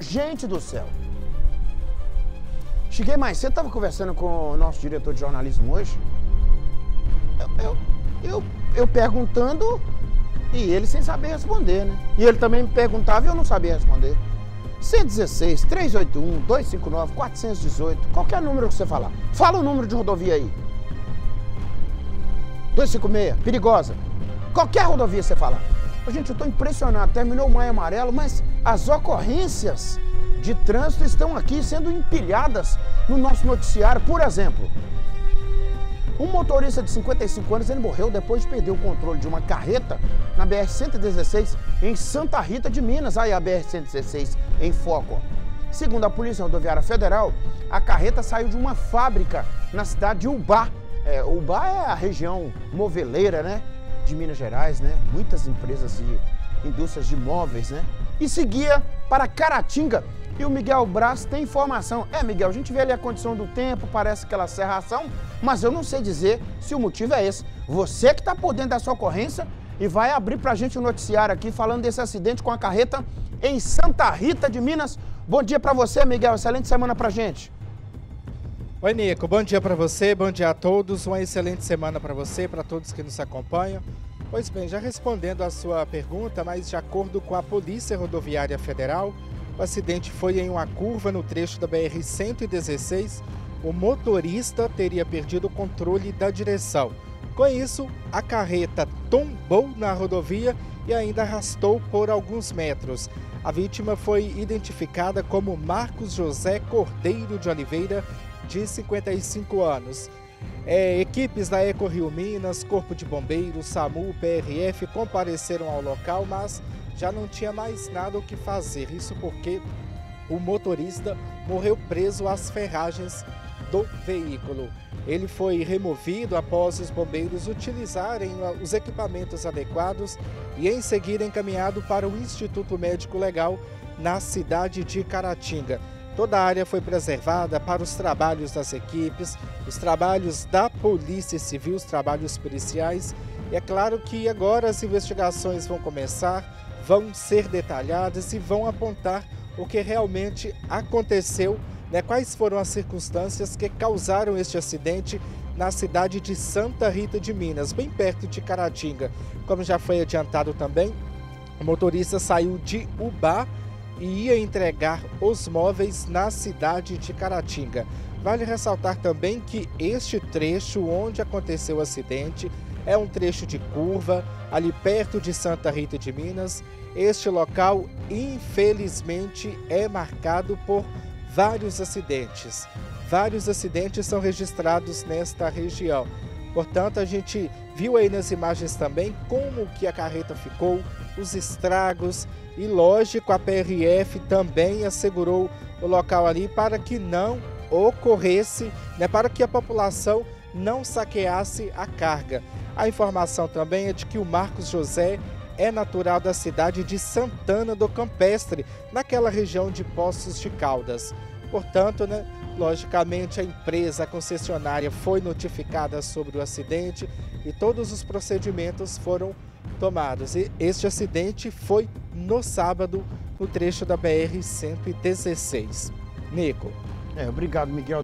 Gente do céu. Cheguei mais cedo, estava conversando com o nosso diretor de jornalismo hoje. Eu, eu, eu, eu perguntando e ele sem saber responder, né? E ele também me perguntava e eu não sabia responder. 116, 381, 259, 418, qualquer número que você falar. Fala o número de rodovia aí. 256, perigosa. Qualquer rodovia você falar. Gente, eu estou impressionado. Terminou o Maio Amarelo, mas as ocorrências de trânsito estão aqui sendo empilhadas no nosso noticiário. Por exemplo, um motorista de 55 anos ele morreu depois de perder o controle de uma carreta na BR-116 em Santa Rita de Minas, aí a BR-116 em foco. Segundo a Polícia Rodoviária Federal, a carreta saiu de uma fábrica na cidade de Ubá. É, Ubá é a região moveleira, né, de Minas Gerais, né? Muitas empresas de indústrias de móveis, né? E seguia para Caratinga, e o Miguel Braz tem informação. É, Miguel, a gente vê ali a condição do tempo, parece aquela serração, mas eu não sei dizer se o motivo é esse. Você que está por dentro dessa ocorrência e vai abrir para a gente o um noticiário aqui falando desse acidente com a carreta em Santa Rita de Minas. Bom dia para você, Miguel. Excelente semana para gente. Oi, Nico. Bom dia para você, bom dia a todos. Uma excelente semana para você, para todos que nos acompanham. Pois bem, já respondendo a sua pergunta, mas de acordo com a Polícia Rodoviária Federal, o acidente foi em uma curva no trecho da BR-116. O motorista teria perdido o controle da direção. Com isso, a carreta tombou na rodovia e ainda arrastou por alguns metros. A vítima foi identificada como Marcos José Cordeiro de Oliveira, de 55 anos. É, equipes da Eco Rio Minas, Corpo de Bombeiros, SAMU, PRF compareceram ao local, mas já não tinha mais nada o que fazer. Isso porque o motorista morreu preso às ferragens do veículo. Ele foi removido após os bombeiros utilizarem os equipamentos adequados e em seguida encaminhado para o Instituto Médico Legal na cidade de Caratinga. Toda a área foi preservada para os trabalhos das equipes, os trabalhos da Polícia Civil, os trabalhos policiais. E é claro que agora as investigações vão começar vão ser detalhadas e vão apontar o que realmente aconteceu, né? quais foram as circunstâncias que causaram este acidente na cidade de Santa Rita de Minas, bem perto de Caratinga. Como já foi adiantado também, o motorista saiu de Ubá e ia entregar os móveis na cidade de Caratinga. Vale ressaltar também que este trecho onde aconteceu o acidente é um trecho de curva, ali perto de Santa Rita de Minas. Este local, infelizmente, é marcado por vários acidentes. Vários acidentes são registrados nesta região. Portanto, a gente viu aí nas imagens também como que a carreta ficou, os estragos e lógico a PRF também assegurou o local ali para que não ocorresse, né, para que a população não saqueasse a carga. A informação também é de que o Marcos José é natural da cidade de Santana do Campestre, naquela região de Poços de Caldas. Portanto, né, logicamente a empresa a concessionária foi notificada sobre o acidente e todos os procedimentos foram tomados. E este acidente foi no sábado, no trecho da BR-116. Nico. É, obrigado, Miguel.